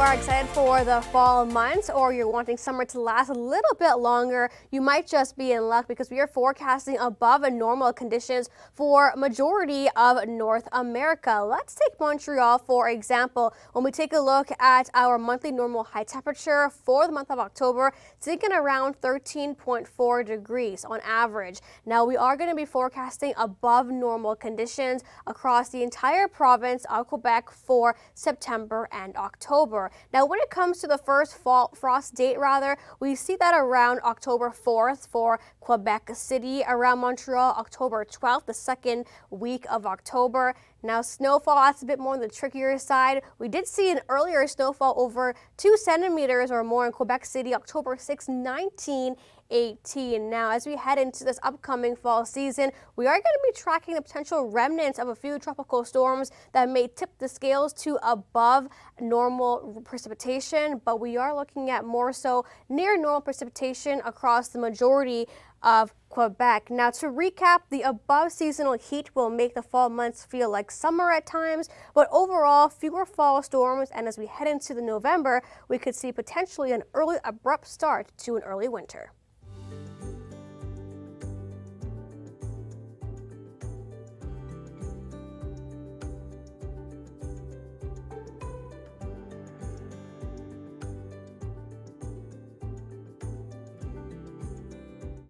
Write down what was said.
are excited for the fall months or you're wanting summer to last a little bit longer, you might just be in luck because we are forecasting above normal conditions for majority of North America. Let's take Montreal for example. When we take a look at our monthly normal high temperature for the month of October, thinking around 13.4 degrees on average. Now we are going to be forecasting above normal conditions across the entire province of Quebec for September and Now, when it comes to the first fall frost date, rather, we see that around October 4th for Quebec City, around Montreal, October 12th, the second week of October. Now, snowfall, that's a bit more on the trickier side. We did see an earlier snowfall over two centimeters or more in Quebec City, October 6, 19 18. Now, as we head into this upcoming fall season, we are going to be tracking the potential remnants of a few tropical storms that may tip the scales to above normal precipitation, but we are looking at more so near normal precipitation across the majority of Quebec. Now, to recap, the above seasonal heat will make the fall months feel like summer at times, but overall, fewer fall storms. And as we head into the November, we could see potentially an early abrupt start to an early winter.